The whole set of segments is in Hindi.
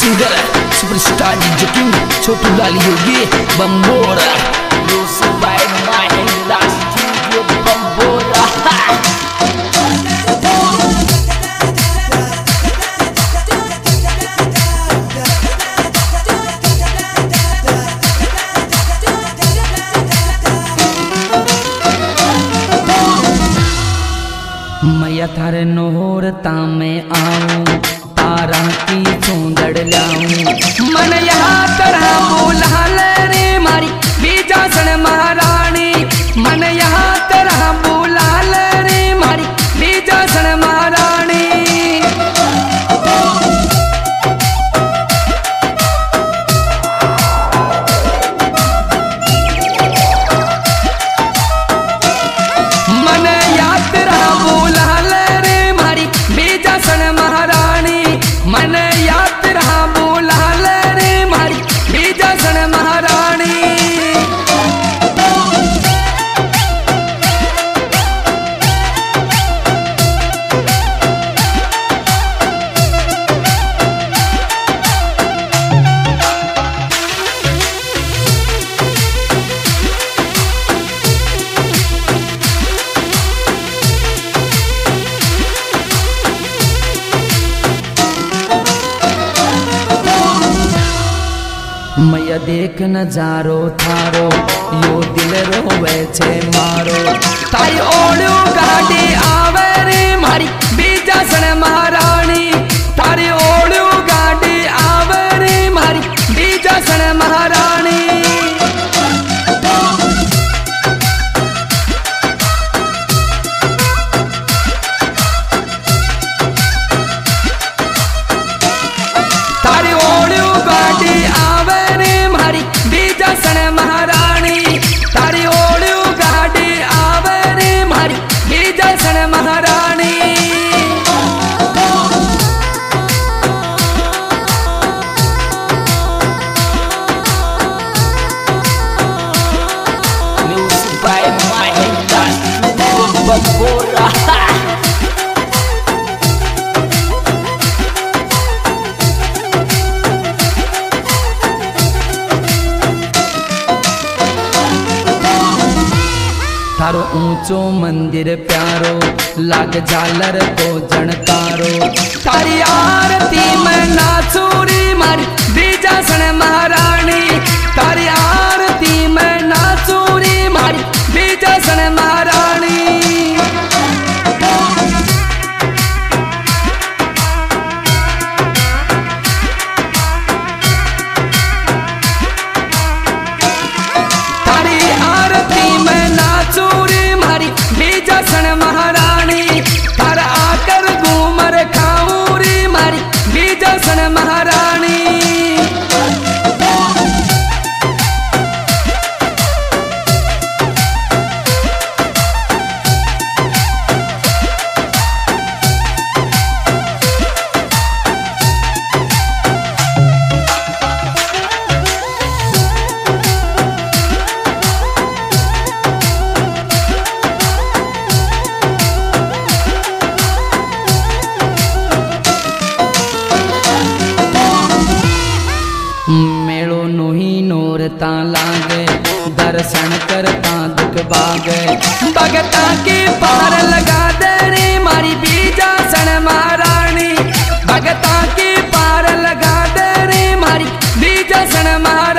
Singer superstar DJ king Chhotu Lal Yogi Bambora Bambora मैया थारे नोर तामे आऊँ। तारा की चूंदड़ लाऊं। मन यहाँ तरह बोला रे मारी बीजासन महारानी। मन यहाँ तरह बोला मैया देख नजारो थारो यो दिल रोवे छे मारो ताई ओड़ू गाड़ी आवे रे मारी बीजासन महारानी तारी ओड़ू गाड़ी आवे रे मारी बीजासन महारानी તારી तारो ऊंचो मंदिर प्यारो लाग झालर को जणकारो। तारी आ चाँद बाग भगता के पार लगा दे रे, मारी बीजा सन महारानी। भगता के पार लगा दे रे, मारी बीजा सन महारानी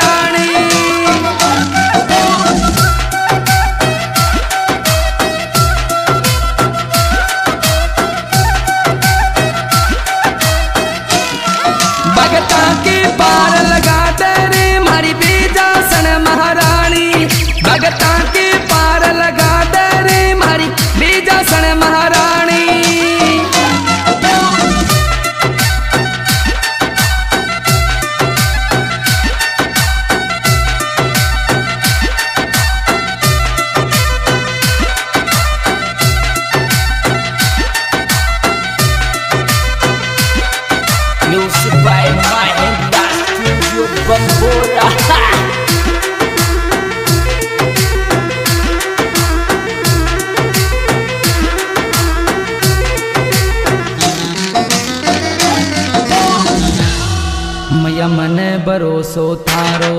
मन भरोसो थारो,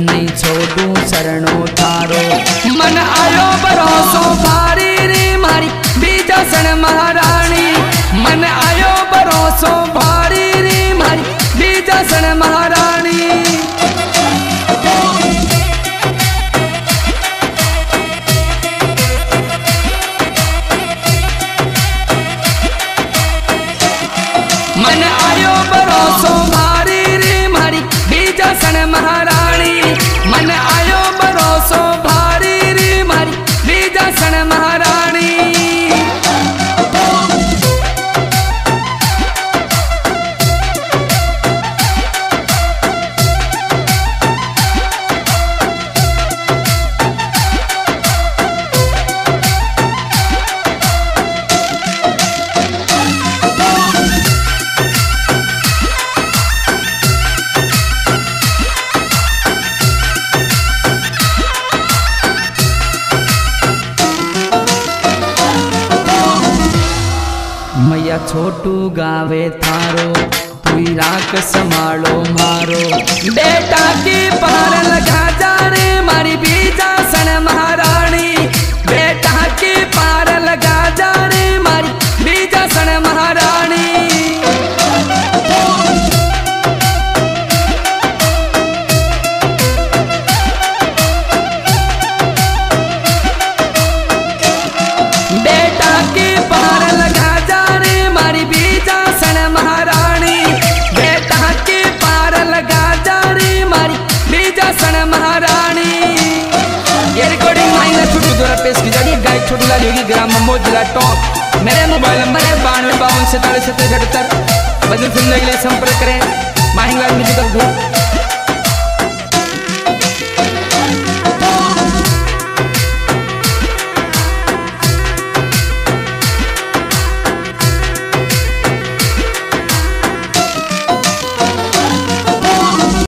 नहीं छोड़ू शरणो थारो। मन आयो भरोसो भारी रे मारी, बीजा सन महारानी। मन आयो भरोसो भारी मन आयो भरोसो भारी रे मारी। बीजा सन महारानी मन आयो भरोसो मैया छोटू गावे थारो, तुई राख संभालो, मारो। बेटा की पार लगा जा रे, मारी बीजा सन महारानी। द्वारा पेश की जा रही है गायक छोटू लाल योगी ग्राम मम्मो जिला टॉप। मेरे मोबाइल नंबर है बानवे, बावन, सैतालीस सत्तर। अठहत्तर बदल फ़िल्म के लिए संपर्क करें। Mahinglal musical group.